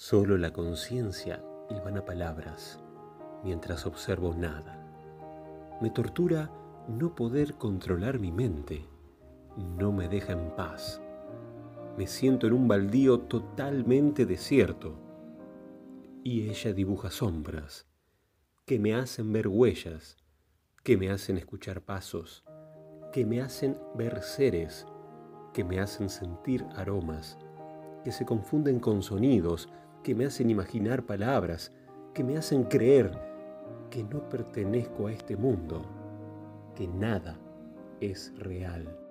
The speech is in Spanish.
Solo la conciencia hilvana palabras mientras observo nada. Me tortura no poder controlar mi mente. No me deja en paz. Me siento en un baldío totalmente desierto. Y ella dibuja sombras que me hacen ver huellas, que me hacen escuchar pasos, que me hacen ver seres, que me hacen sentir aromas, que se confunden con sonidos, que me hacen imaginar palabras, que me hacen creer que no pertenezco a este mundo, que nada es real.